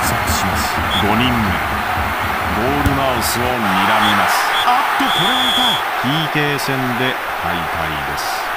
錯します。5人目。ゴールマウスを睨みます。あっとこれは痛い。PK 戦で敗退です。